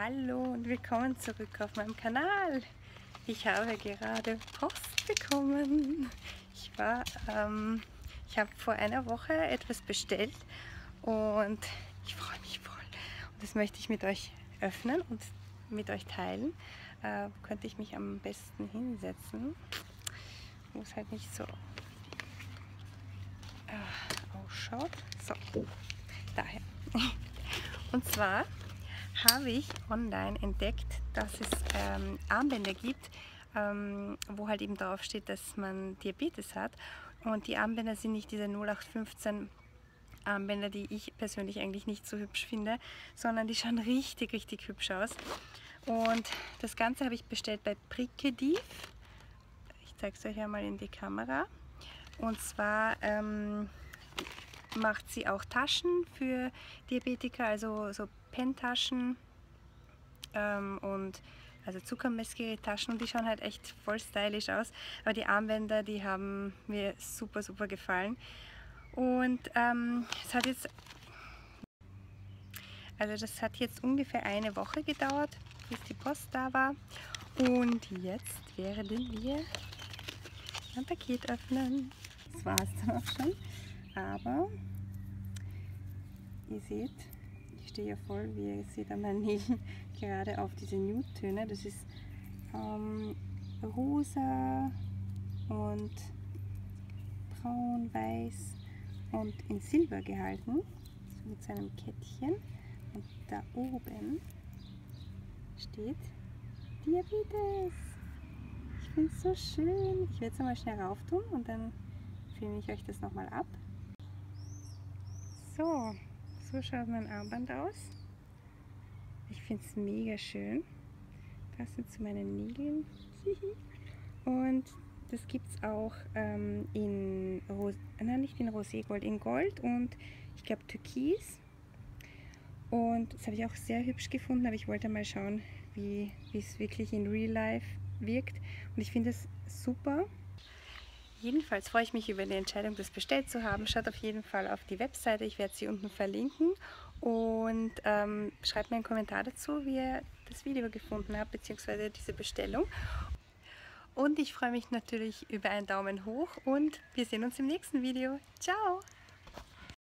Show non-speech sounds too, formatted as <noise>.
Hallo und willkommen zurück auf meinem Kanal. Ich habe gerade Post bekommen. Ich war, ähm, ich habe vor einer Woche etwas bestellt und ich freue mich voll. Und das möchte ich mit euch öffnen und mit euch teilen. Äh, könnte ich mich am besten hinsetzen, es halt nicht so äh, ausschaut. So, daher. <laughs> Und zwar habe ich online entdeckt, dass es ähm, Armbänder gibt, ähm, wo halt eben drauf steht, dass man Diabetes hat. Und die Armbänder sind nicht diese 0815 Armbänder, die ich persönlich eigentlich nicht so hübsch finde, sondern die schauen richtig, richtig hübsch aus. Und das Ganze habe ich bestellt bei Prikediv. Ich zeige es euch einmal in die Kamera. Und zwar ähm, macht sie auch Taschen für Diabetiker, also so Pentaschen ähm, und also Zuckermessgerättaschen und die schauen halt echt voll stylisch aus. Aber die Armbänder, die haben mir super, super gefallen. Und ähm, es hat jetzt, also das hat jetzt ungefähr eine Woche gedauert, bis die Post da war. Und jetzt werden wir ein Paket öffnen. Das war es dann auch schon. Aber ihr seht, ich stehe ja voll, wie ihr seht an meinen Nägeln, <laughs> gerade auf diese Nude-Töne. Das ist ähm, rosa und braun, weiß und in Silber gehalten. So mit seinem Kettchen. Und da oben steht Diabetes. Ich finde es so schön. Ich werde es einmal schnell rauf tun und dann filme ich euch das nochmal ab. So, so schaut mein Armband aus. Ich finde es mega schön. Passend zu meinen Nägeln. <laughs> Und das gibt es auch ähm, in, Ros nein, nicht in Roségold, in Gold und ich glaube Türkis. Und das habe ich auch sehr hübsch gefunden, aber ich wollte mal schauen, wie es wirklich in Real Life wirkt. Und ich finde es super. Jedenfalls freue ich mich über die Entscheidung, das bestellt zu haben. Schaut auf jeden Fall auf die Webseite, ich werde sie unten verlinken. Und ähm, schreibt mir einen Kommentar dazu, wie ihr das Video gefunden habt, beziehungsweise diese Bestellung. Und ich freue mich natürlich über einen Daumen hoch und wir sehen uns im nächsten Video. Ciao!